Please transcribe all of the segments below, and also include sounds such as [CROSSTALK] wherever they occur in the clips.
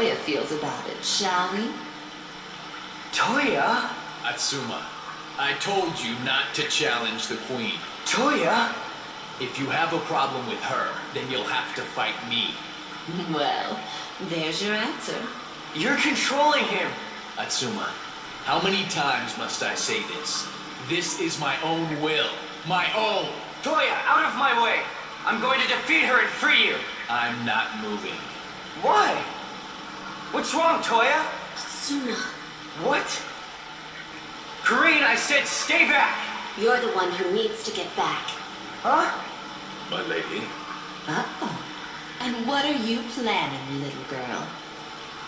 Toya feels about it, shall we? Toya? Atsuma, I told you not to challenge the queen. Toya? If you have a problem with her, then you'll have to fight me. [LAUGHS] Well, there's your answer. You're controlling him. Atsuma, how many times must I say this? This is my own will. My own! Toya, out of my way! I'm going to defeat her and free you! I'm not moving. Why? What's wrong, Toya? Atsuma, What? Karin, I said stay back! you're the one who needs to get back. Huh? My lady. Uh-oh. And what are you planning, little girl?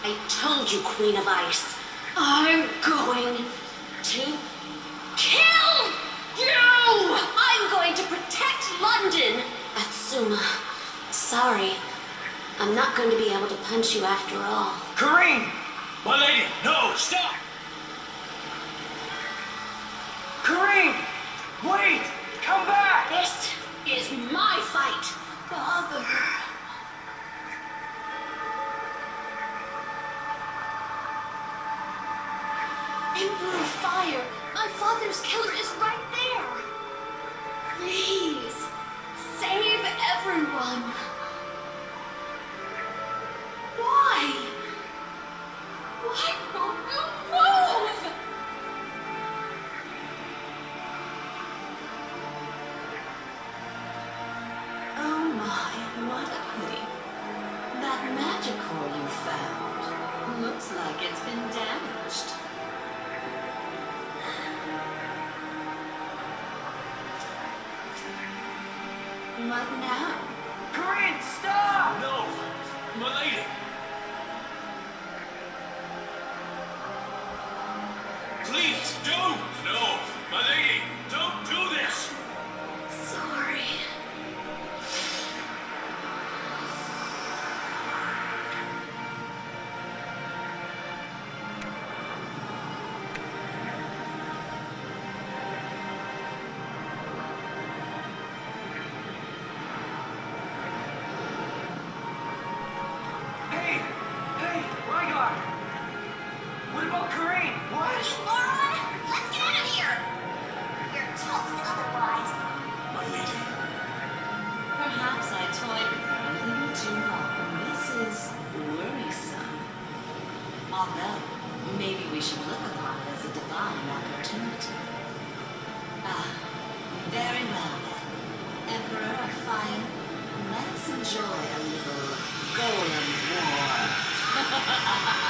I told you, Queen of Ice. I'm going to kill you! I'm going to protect London! Atsuma, sorry. I'm not going to be able to punch you after all. Karin! My lady, no, stop! Karin! Wait! Come back! This is my fight! Father! Emperor Fire! My father's killer is right What now? Karin, stop! No! My lady! Please, don't! No! My lady, don't very then. Emperor of Fire, let's enjoy a little golem war. [LAUGHS]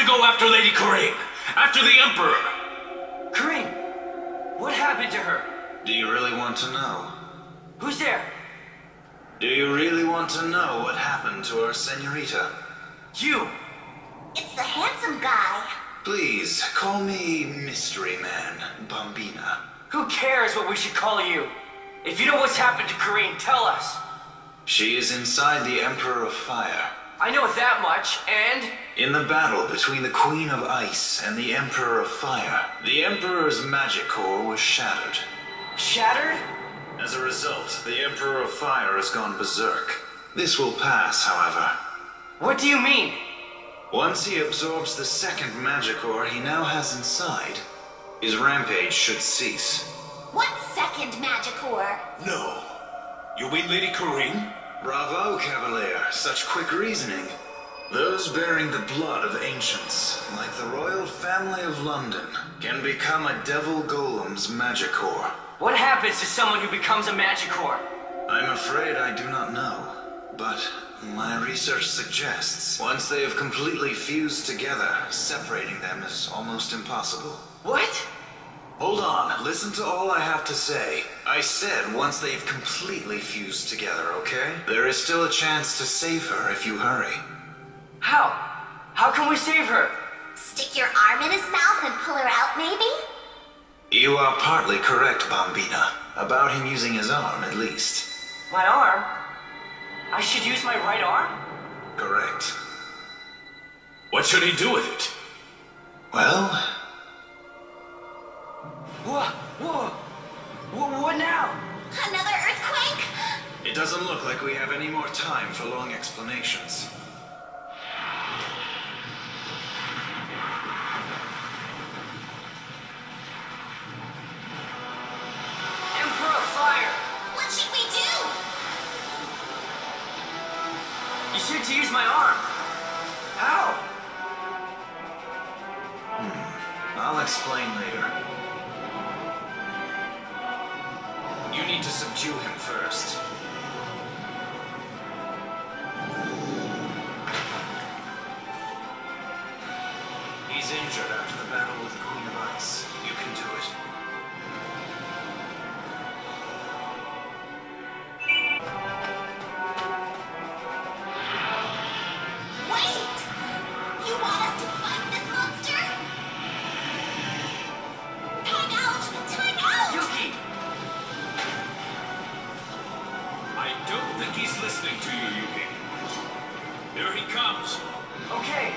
to go after Lady Karin. After the Emperor. Karin, what happened to her? Do you really want to know? Who's there? Do you really want to know what happened to our senorita? You! It's the handsome guy. Please, call me Mystery Man, Bambina. Who cares what we should call you? If you know what's happened to Karin, tell us. She is inside the Emperor of Fire. I know that much, and In the battle between the Queen of Ice and the Emperor of Fire, the Emperor's magic core was shattered. shattered? As a result, the Emperor of Fire has gone berserk. This will pass, however. What do you mean? Once he absorbs the second magic core he now has inside, his rampage should cease. What second magic core? No. You mean Lady Karin? Bravo, Cavalier. Such quick reasoning. Those bearing the blood of ancients, like the royal family of London, can become a devil golem's magic core. What happens to someone who becomes a magic core? I'm afraid I do not know, but my research suggests once they have completely fused together, separating them is almost impossible. What? Hold on, listen to all I have to say. I said once they've completely fused together, okay? There is still a chance to save her if you hurry. How? How can we save her? Stick your arm in his mouth and pull her out, maybe? You are partly correct, Bambina. About him using his arm, at least. My arm? I should use my right arm? Correct. What should he do with it? Well, Whoa, whoa, whoa, what now? Another earthquake? it doesn't look like we have any more time for long explanations. You to use my arm. How? Hmm. I'll explain later. You need to subdue him first. Yuki. Here he comes. Okay.